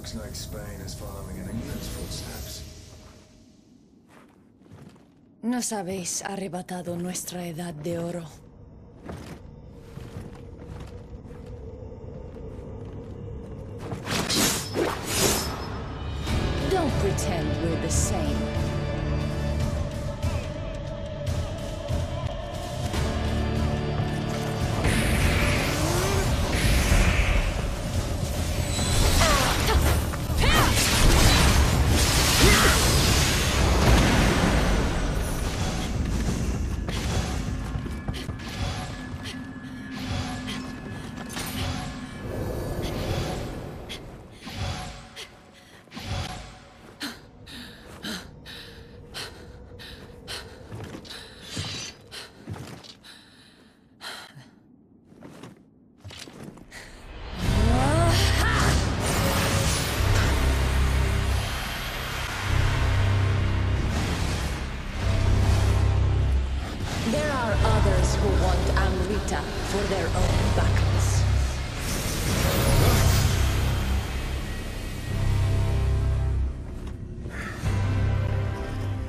Looks like Spain is following in England's footsteps. Nos habéis arrebatado nuestra edad de oro. Don't pretend we're the same.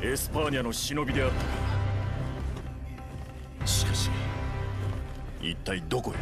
エスパーニャの忍びであったか。しかし一体どこへ？